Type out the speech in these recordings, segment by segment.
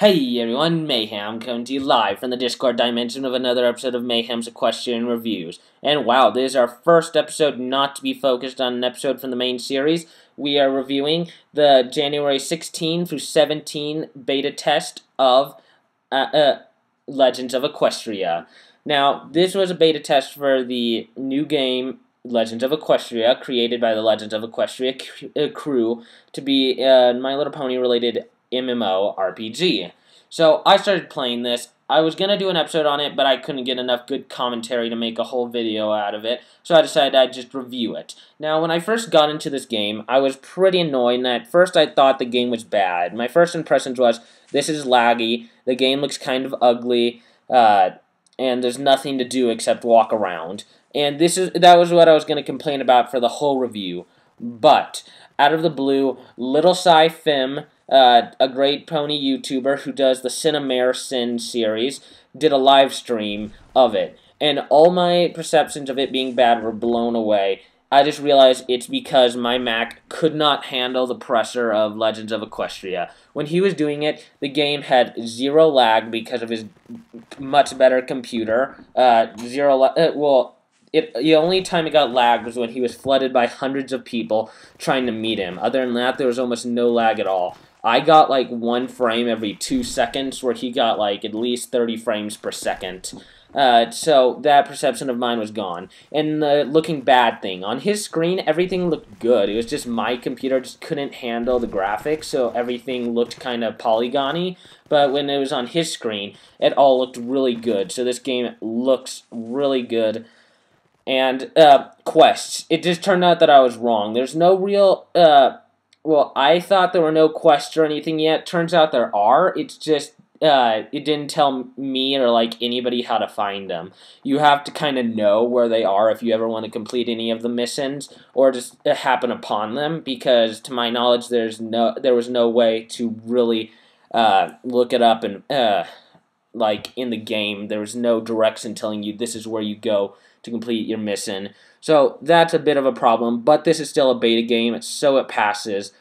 Hey everyone, Mayhem coming to you live from the Discord dimension of another episode of Mayhem's Equestrian Reviews. And wow, this is our first episode not to be focused on an episode from the main series. We are reviewing the January 16 through 17 beta test of uh, uh, Legends of Equestria. Now, this was a beta test for the new game Legends of Equestria, created by the Legends of Equestria uh, crew to be a uh, My Little Pony related MMO RPG. So I started playing this. I was going to do an episode on it, but I couldn't get enough good commentary to make a whole video out of it, so I decided I'd just review it. Now, when I first got into this game, I was pretty annoyed, and at first I thought the game was bad. My first impressions was, this is laggy, the game looks kind of ugly, uh, and there's nothing to do except walk around. And this is that was what I was going to complain about for the whole review. But, out of the blue, LittleShyFiM uh, a great pony YouTuber who does the Cinemare Sin series, did a live stream of it. And all my perceptions of it being bad were blown away. I just realized it's because my Mac could not handle the pressure of Legends of Equestria. When he was doing it, the game had zero lag because of his much better computer. Uh, zero, uh, well, it, the only time it got lagged was when he was flooded by hundreds of people trying to meet him. Other than that, there was almost no lag at all. I got like one frame every two seconds, where he got like at least 30 frames per second. Uh, so that perception of mine was gone. And the looking bad thing, on his screen, everything looked good. It was just my computer just couldn't handle the graphics, so everything looked kind of polygony. But when it was on his screen, it all looked really good. So this game looks really good. And uh, quests, it just turned out that I was wrong. There's no real uh, well, I thought there were no quests or anything yet. Turns out there are. It's just uh, it didn't tell me or like anybody how to find them. You have to kind of know where they are if you ever want to complete any of the missions or just uh, happen upon them. Because to my knowledge, there's no there was no way to really uh, look it up and uh, like in the game. There was no direction telling you this is where you go to complete your mission. So that's a bit of a problem, but this is still a beta game, so it passes.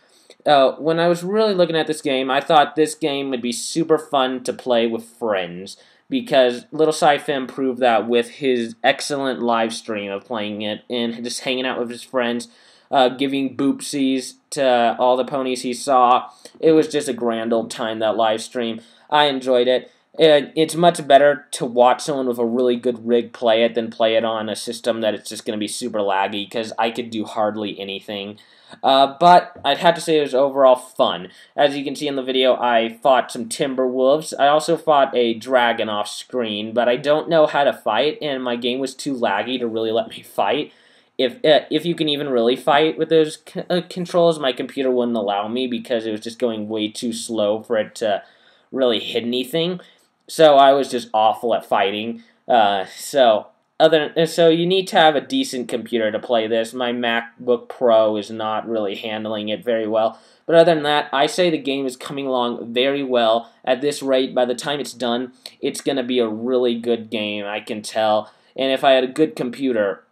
Uh, when I was really looking at this game, I thought this game would be super fun to play with friends because LittleShyFiM proved that with his excellent live stream of playing it and just hanging out with his friends, uh, giving boopsies to all the ponies he saw. It was just a grand old time, that live stream. I enjoyed it. Uh, it's much better to watch someone with a really good rig play it than play it on a system that it's just going to be super laggy because I could do hardly anything. Uh, but I'd have to say it was overall fun. As you can see in the video, I fought some Timberwolves. I also fought a dragon off screen, but I don't know how to fight, and my game was too laggy to really let me fight. If uh, if you can even really fight with those uh, controls, my computer wouldn't allow me because it was just going way too slow for it to really hit anything. So I was just awful at fighting. Uh, so other so you need to have a decent computer to play this. My MacBook Pro is not really handling it very well. But other than that, I say the game is coming along very well. At this rate, by the time it's done, it's going to be a really good game, I can tell. And if I had a good computer,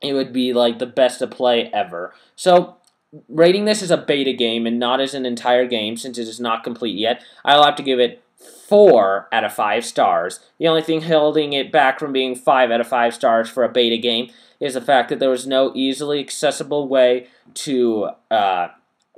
it would be like the best to play ever. So, rating this as a beta game and not as an entire game, since it is not complete yet, I'll have to give it four out of five stars. The only thing holding it back from being five out of five stars for a beta game is the fact that there was no easily accessible way to uh,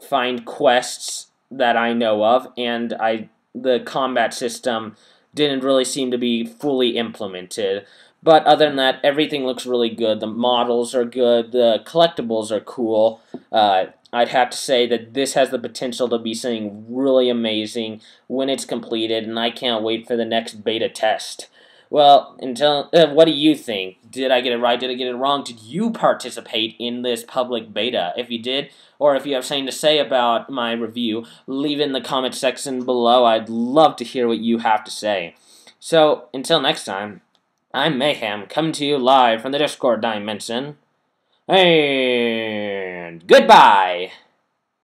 find quests that I know of, and I the combat system didn't really seem to be fully implemented. But other than that, everything looks really good. The models are good. The collectibles are cool. Uh, I'd have to say that this has the potential to be something really amazing when it's completed, and I can't wait for the next beta test. Well, until uh, what do you think? Did I get it right? Did I get it wrong? Did you participate in this public beta? If you did, or if you have something to say about my review, leave it in the comment section below. I'd love to hear what you have to say. So, until next time, I'm Mayhem, coming to you live from the Discord dimension. And goodbye!